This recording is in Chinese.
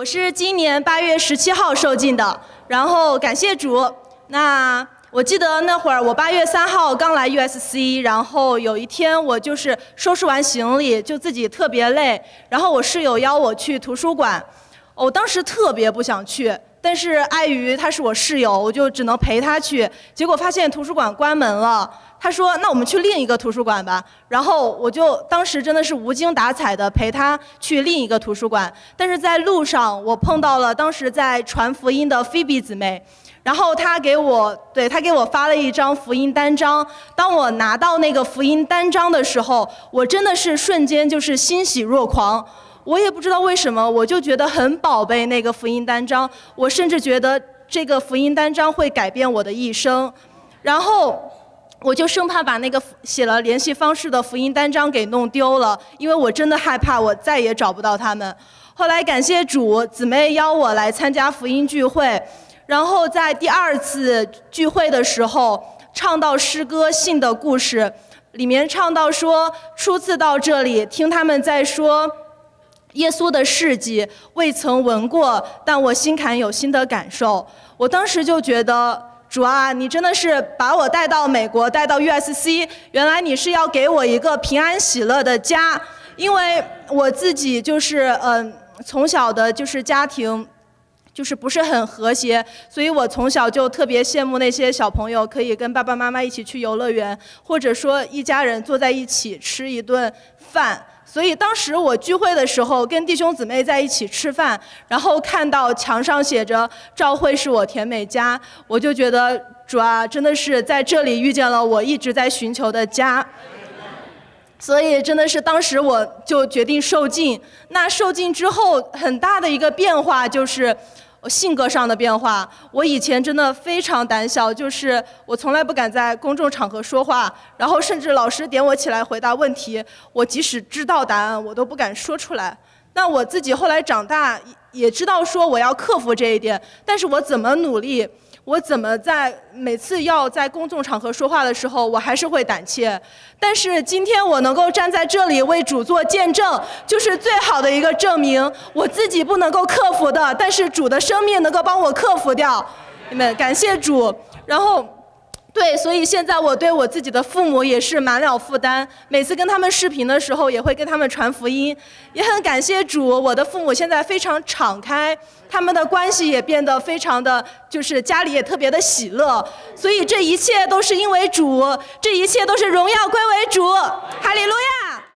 我是今年八月十七号受浸的，然后感谢主。那我记得那会儿我八月三号刚来 USC，然后有一天我就是收拾完行李就自己特别累，然后我室友邀我去图书馆，我当时特别不想去，但是碍于他是我室友，我就只能陪他去。结果发现图书馆关门了。他说：“那我们去另一个图书馆吧。”然后我就当时真的是无精打采的陪他去另一个图书馆。但是在路上，我碰到了当时在传福音的菲比姊妹，然后她给我对她给我发了一张福音单张。当我拿到那个福音单张的时候，我真的是瞬间就是欣喜若狂。我也不知道为什么，我就觉得很宝贝那个福音单张。我甚至觉得这个福音单张会改变我的一生。然后。我就生怕把那个写了联系方式的福音单张给弄丢了，因为我真的害怕我再也找不到他们。后来感谢主，姊妹邀我来参加福音聚会，然后在第二次聚会的时候唱到诗歌《信的故事》，里面唱到说，初次到这里听他们在说耶稣的事迹，未曾闻过，但我心坎有新的感受。我当时就觉得。主啊，你真的是把我带到美国，带到 USC。原来你是要给我一个平安喜乐的家，因为我自己就是嗯，从小的就是家庭，就是不是很和谐，所以我从小就特别羡慕那些小朋友可以跟爸爸妈妈一起去游乐园，或者说一家人坐在一起吃一顿饭。所以当时我聚会的时候，跟弟兄姊妹在一起吃饭，然后看到墙上写着“召会是我甜美家”，我就觉得主啊，真的是在这里遇见了我一直在寻求的家。所以真的是当时我就决定受浸。那受浸之后，很大的一个变化就是。我性格上的变化，我以前真的非常胆小，就是我从来不敢在公众场合说话，然后甚至老师点我起来回答问题，我即使知道答案，我都不敢说出来。那我自己后来长大也知道说我要克服这一点，但是我怎么努力？我怎么在每次要在公众场合说话的时候，我还是会胆怯。但是今天我能够站在这里为主做见证，就是最好的一个证明。我自己不能够克服的，但是主的生命能够帮我克服掉。你们感谢主，然后。对，所以现在我对我自己的父母也是满了负担。每次跟他们视频的时候，也会跟他们传福音，也很感谢主。我的父母现在非常敞开，他们的关系也变得非常的，就是家里也特别的喜乐。所以这一切都是因为主，这一切都是荣耀归为主。哈利路亚。